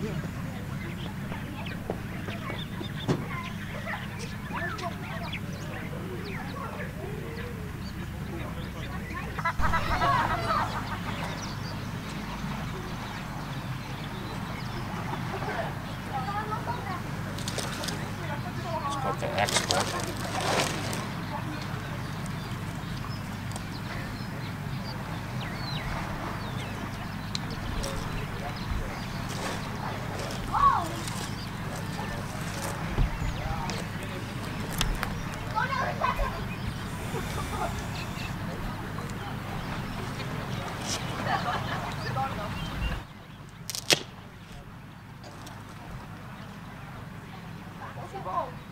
Let's go to export. Bom.